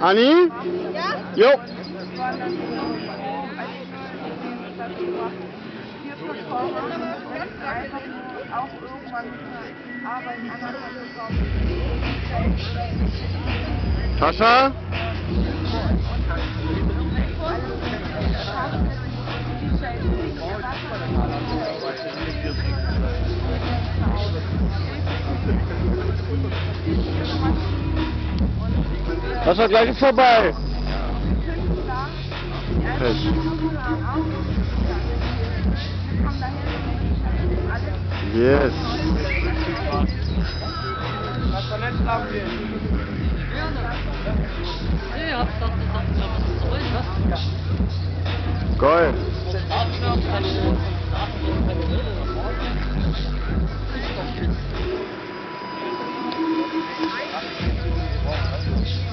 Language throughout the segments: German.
Anni? Ja? Jo. auch Tascha? Tascha, gleich vorbei. Yes. Ja, ich dachte, das ist noch was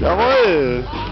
Jawohl.